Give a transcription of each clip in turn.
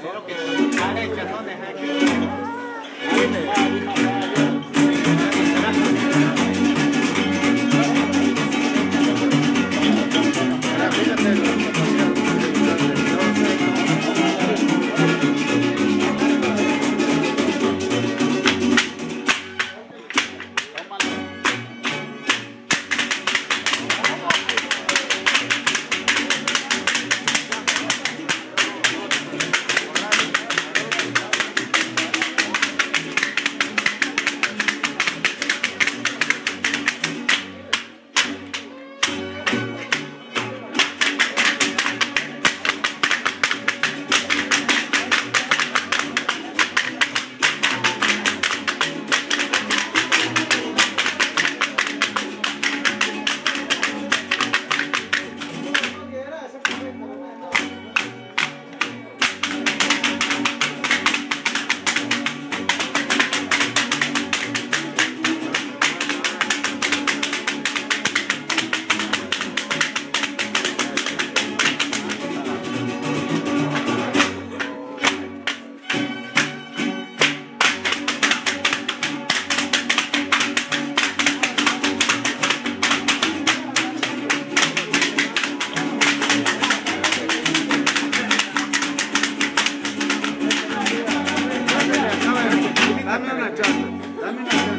Solo que 라면 하자. 라면 하자.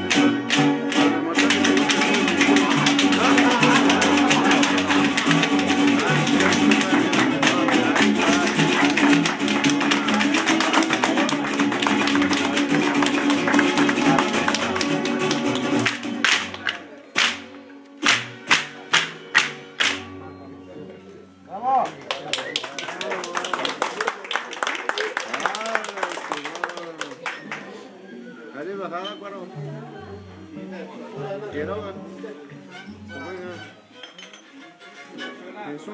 Bravo. bajada, cuero. Quiero, Eso,